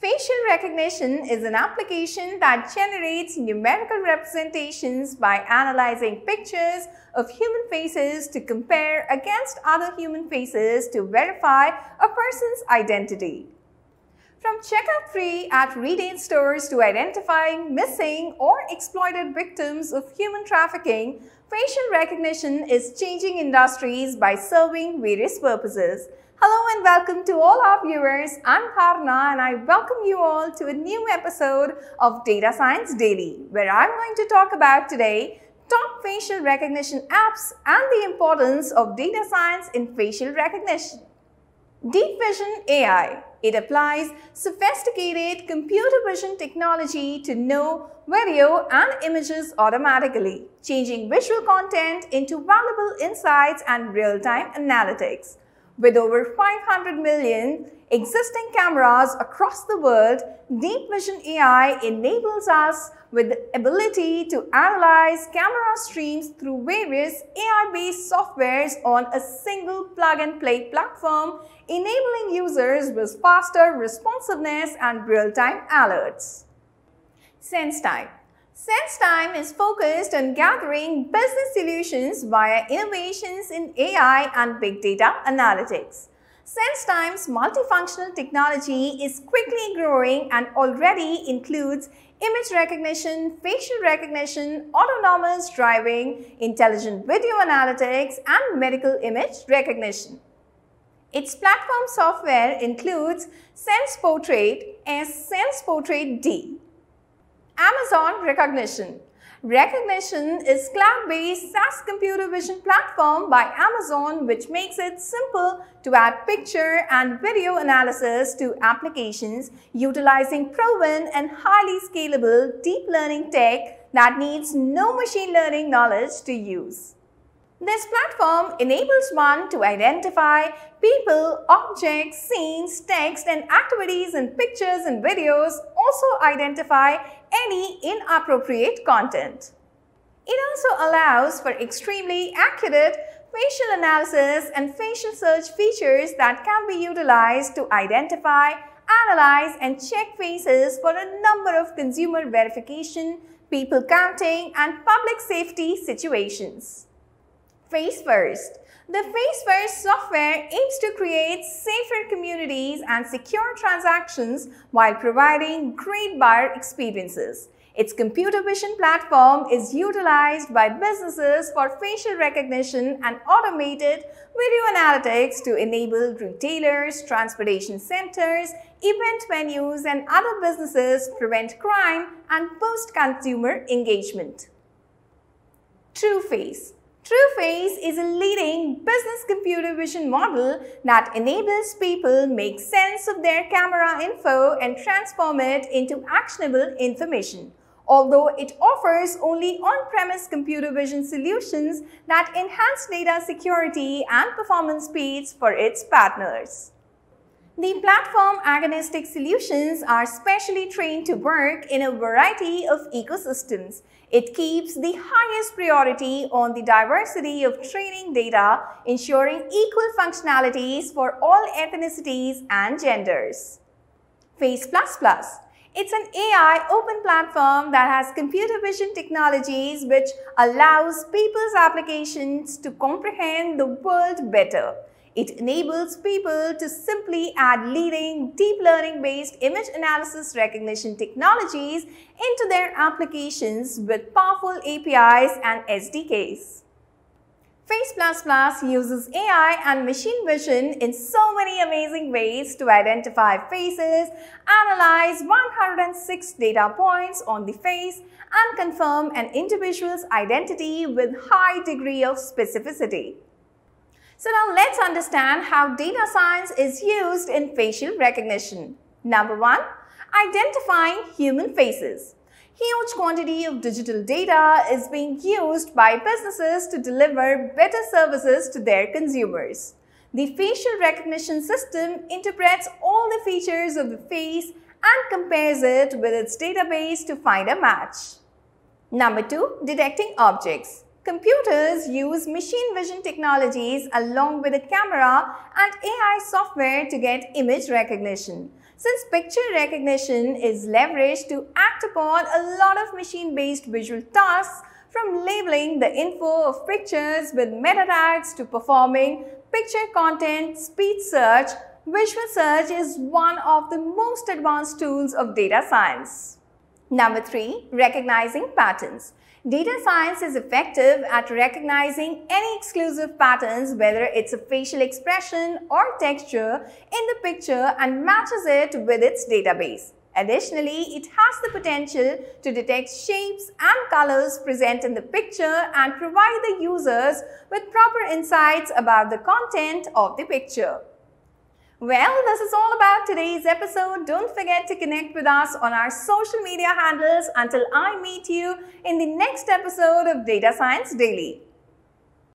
Facial recognition is an application that generates numerical representations by analyzing pictures of human faces to compare against other human faces to verify a person's identity. From checkout free at retail stores to identifying missing or exploited victims of human trafficking, facial recognition is changing industries by serving various purposes. Hello and welcome to all our viewers. I'm Karna and I welcome you all to a new episode of Data Science Daily, where I'm going to talk about today top facial recognition apps and the importance of data science in facial recognition. Deep Vision AI. It applies sophisticated computer vision technology to know video and images automatically, changing visual content into valuable insights and real-time analytics. With over 500 million existing cameras across the world, Deep Vision AI enables us with the ability to analyze camera streams through various AI-based softwares on a single plug-and-play platform, enabling users with faster responsiveness and real-time alerts. SenseTime SenseTime is focused on gathering business solutions via innovations in AI and big data analytics. SenseTime's multifunctional technology is quickly growing and already includes image recognition, facial recognition, autonomous driving, intelligent video analytics, and medical image recognition. Its platform software includes Sense Portrait S Sense Portrait D, Amazon Rekognition. Rekognition is cloud-based SaaS computer vision platform by Amazon which makes it simple to add picture and video analysis to applications utilizing proven and highly scalable deep learning tech that needs no machine learning knowledge to use. This platform enables one to identify people, objects, scenes, text and activities in pictures and videos, also identify any inappropriate content. It also allows for extremely accurate facial analysis and facial search features that can be utilized to identify, analyze and check faces for a number of consumer verification, people counting and public safety situations. Face First. The Face First software aims to create safer communities and secure transactions while providing great buyer experiences. Its computer vision platform is utilized by businesses for facial recognition and automated video analytics to enable retailers, transportation centers, event venues and other businesses prevent crime and boost consumer engagement. TrueFace TrueFace is a leading business computer vision model that enables people make sense of their camera info and transform it into actionable information. Although it offers only on-premise computer vision solutions that enhance data security and performance speeds for its partners. The platform agnostic solutions are specially trained to work in a variety of ecosystems. It keeps the highest priority on the diversity of training data, ensuring equal functionalities for all ethnicities and genders. Face++. It's an AI open platform that has computer vision technologies which allows people's applications to comprehend the world better. It enables people to simply add leading deep learning based image analysis recognition technologies into their applications with powerful APIs and SDKs. Face++ uses AI and machine vision in so many amazing ways to identify faces, analyze 106 data points on the face, and confirm an individual's identity with high degree of specificity. So now let's understand how data science is used in facial recognition. Number one, identifying human faces. Huge quantity of digital data is being used by businesses to deliver better services to their consumers. The facial recognition system interprets all the features of the face and compares it with its database to find a match. Number two, detecting objects. Computers use machine vision technologies along with a camera and AI software to get image recognition. since picture recognition is leveraged to act upon a lot of machine-based visual tasks from labeling the info of pictures with meta tags to performing picture content speed search, visual search is one of the most advanced tools of data science. Number 3. Recognizing patterns. Data science is effective at recognizing any exclusive patterns whether it's a facial expression or texture in the picture and matches it with its database. Additionally, it has the potential to detect shapes and colors present in the picture and provide the users with proper insights about the content of the picture. Well, this is all about today's episode. Don't forget to connect with us on our social media handles until I meet you in the next episode of Data Science Daily.